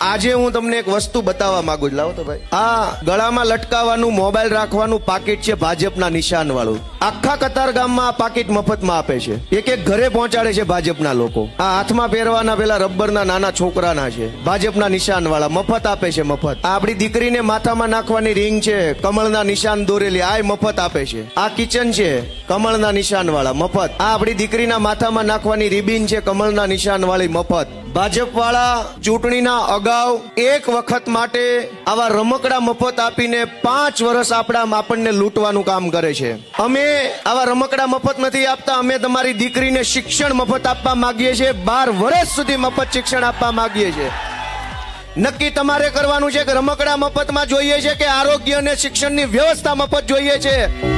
આજે હું તમને એક વસ્તુ બતાવવા માંગુ છું. લાવો તો ભાઈ. આ ગળામાં લટકાવવાનું, મોબાઈલ રાખવાનું પાકીટ છે ભાજપના નિશાન વાળું આખા કતાર ગામમાં આ પાકીટ મફતમાં આપે છે. એક એક ઘરે પહોંચાડે છે ભાજપના લોકો. આ હાથમાં પહેરવાના પેલા રબરના નાના છોકરાના છે. ભાજપના નિશાન વાળા મફત આપે છે, મફત. આ આપણી દીકરીને માથામાં નાખવાની રિંગ છે, કમળના નિશાન દોરેલી. આ મફત આપે છે. આ કિચન છે, કમળના નિશાન વાળા મફત. આ આપણી દીકરીના માથામાં નાખવાની રિબિન છે, કમળના નિશાન વાળી મફત. ભાજપ વાળા ચૂંટણીના અગાઉ એક વખત માટે આવા રમકડા મફત આપીને પાંચ વર્ષ આપણા આપણને લૂંટવાનું કામ કરે છે. અમે આવા રમકડા મફત નથી આપતા, અમે તમારી દીકરીને શિક્ષણ મફત આપવા માંગીએ છીએ, બાર વર્ષ સુધી મફત શિક્ષણ આપવા માંગીએ છીએ. નક્કી તમારે કરવાનું છે કે રમકડા મફતમાં જોઈએ છે કે આરોગ્ય અને શિક્ષણની વ્યવસ્થા મફત જોઈએ છે?